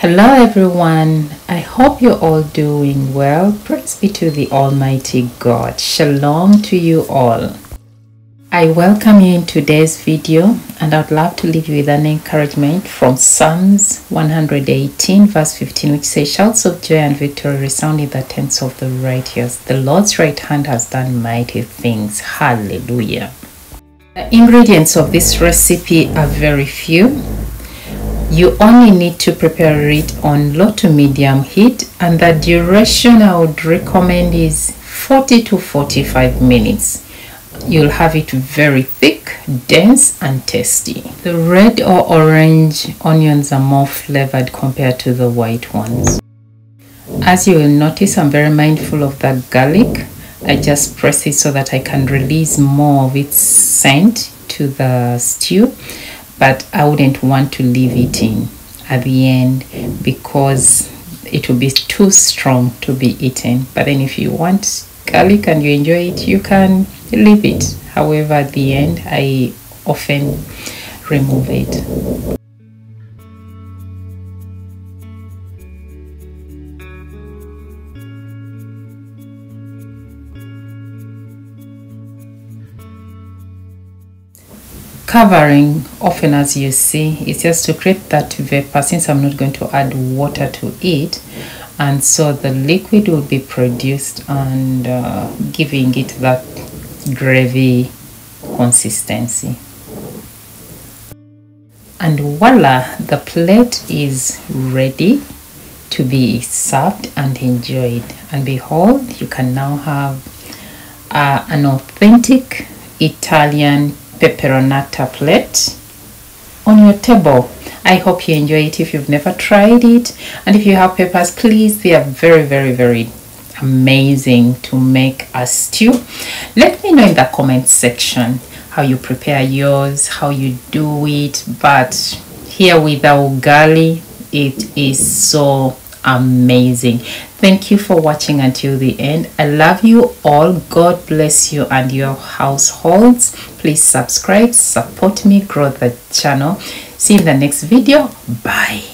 Hello everyone. I hope you're all doing well. Praise be to the Almighty God. Shalom to you all. I welcome you in today's video and I'd love to leave you with an encouragement from Psalms 118 verse 15 which says shouts of joy and victory resound in the tents of the righteous. The Lord's right hand has done mighty things. Hallelujah. The ingredients of this recipe are very few you only need to prepare it on low to medium heat and the duration I would recommend is 40 to 45 minutes. You'll have it very thick, dense and tasty. The red or orange onions are more flavored compared to the white ones. As you will notice, I'm very mindful of the garlic. I just press it so that I can release more of its scent to the stew but I wouldn't want to leave it in at the end because it will be too strong to be eaten. But then if you want garlic and you enjoy it you can leave it. However at the end I often remove it covering often as you see is just to create that vapor. Since I'm not going to add water to it and so the liquid will be produced and uh, giving it that gravy consistency. And voila the plate is ready to be served and enjoyed. And behold you can now have uh, an authentic Italian peperonata plate on your table. I hope you enjoy it if you've never tried it. And if you have peppers, please, they are very, very, very amazing to make a stew. Let me know in the comment section how you prepare yours, how you do it. But here with our ugali, it is so amazing. Thank you for watching until the end. I love you all. God bless you and your households. Please subscribe support me grow the channel. See you in the next video. Bye